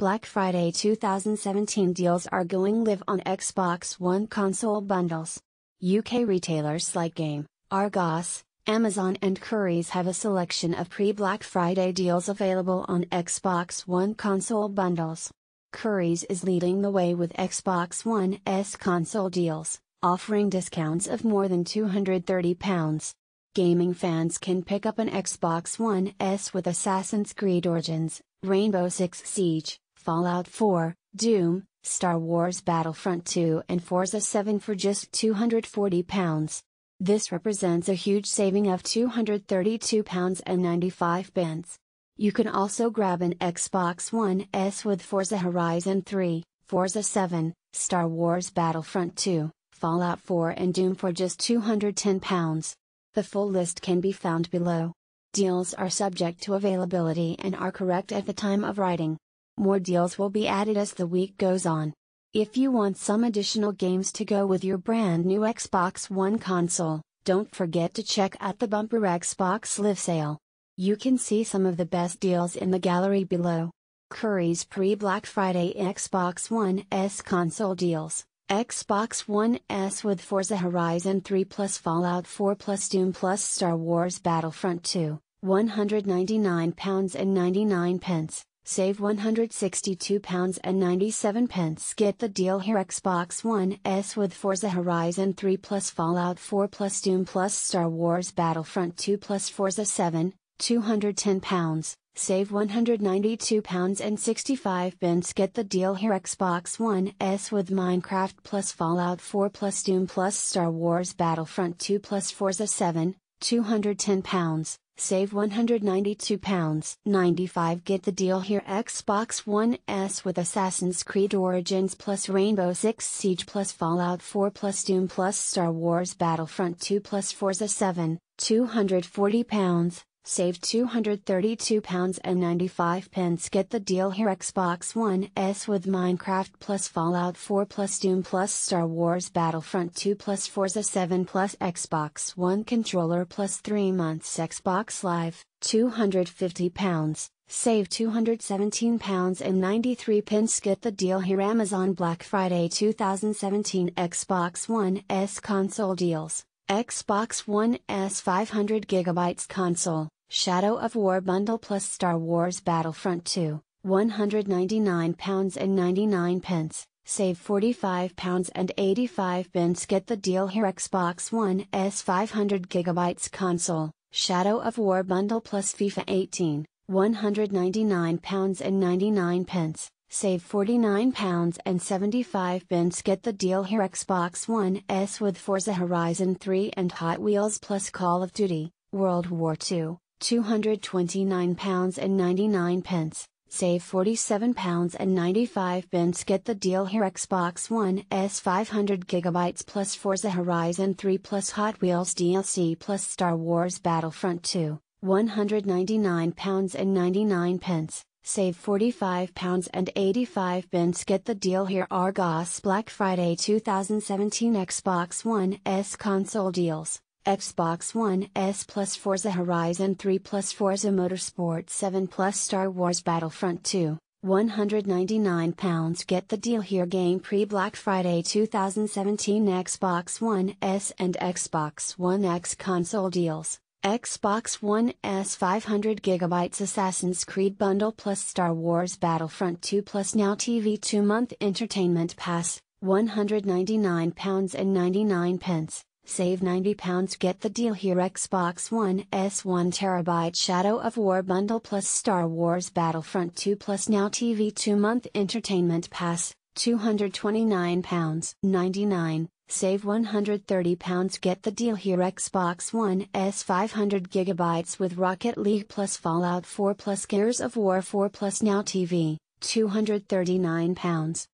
Black Friday 2017 deals are going live on Xbox One console bundles. UK retailers like Game, Argos, Amazon, and Currys have a selection of pre Black Friday deals available on Xbox One console bundles. Currys is leading the way with Xbox One S console deals, offering discounts of more than £230. Gaming fans can pick up an Xbox One S with Assassin's Creed Origins, Rainbow Six Siege, Fallout 4, Doom, Star Wars Battlefront 2 and Forza 7 for just £240. This represents a huge saving of £232 and 95 pence. You can also grab an Xbox One S with Forza Horizon 3, Forza 7, Star Wars Battlefront 2, Fallout 4 and Doom for just £210. The full list can be found below. Deals are subject to availability and are correct at the time of writing. More deals will be added as the week goes on. If you want some additional games to go with your brand new Xbox One console, don't forget to check out the Bumper Xbox Live sale. You can see some of the best deals in the gallery below. Currys pre Black Friday Xbox One S console deals. Xbox One S with Forza Horizon 3 plus Fallout 4 plus Doom plus Star Wars Battlefront 2, £199.99. Save £162.97 Get the deal here Xbox One S with Forza Horizon 3 plus Fallout 4 plus Doom plus Star Wars Battlefront 2 plus Forza 7, £210, save £192.65 Get the deal here Xbox One S with Minecraft plus Fallout 4 plus Doom plus Star Wars Battlefront 2 plus Forza 7, £210, Save £192. 95 Get the deal here Xbox One S with Assassin's Creed Origins plus Rainbow Six Siege plus Fallout 4 plus Doom plus Star Wars Battlefront 2 plus Forza 7, £240. Save £232.95 pence. Get the deal here Xbox One S with Minecraft plus Fallout 4 plus Doom plus Star Wars Battlefront 2 plus Forza 7 plus Xbox One controller plus 3 months Xbox Live, £250. Save £217 and 93 pence. Get the deal here Amazon Black Friday 2017 Xbox One S console deals. Xbox One S 500GB console, Shadow of War bundle plus Star Wars Battlefront 2, £199.99, save £45.85. Get the deal here Xbox One S 500GB console, Shadow of War bundle plus FIFA 18, £199 and 99 pence, Save £49 and 75 pence. Get the deal here Xbox One S with Forza Horizon 3 and Hot Wheels plus Call of Duty, World War II, £229 and 99 pence. Save £47 and 95 pence. Get the deal here Xbox One S 500GB plus Forza Horizon 3 plus Hot Wheels DLC plus Star Wars Battlefront 2, £199 and 99 pence. Save £45 and 85 pence. Get the deal here Argos Black Friday 2017 Xbox One S console deals. Xbox One S plus Forza Horizon 3 plus Forza Motorsport 7 plus Star Wars Battlefront 2, £199 Get the deal here game pre Black Friday 2017 Xbox One S and Xbox One X console deals. Xbox One S 500GB Assassin's Creed Bundle plus Star Wars Battlefront 2 plus Now TV 2 month entertainment pass, £199 and 99 pence. Save £90 get the deal here Xbox One S 1TB Shadow of War Bundle plus Star Wars Battlefront 2 plus Now TV 2 month entertainment pass, £229 99 Save £130 Get the deal here Xbox One S 500GB with Rocket League plus Fallout 4 plus Gears of War 4 plus Now TV, £239.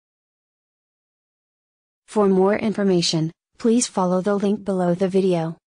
For more information, please follow the link below the video.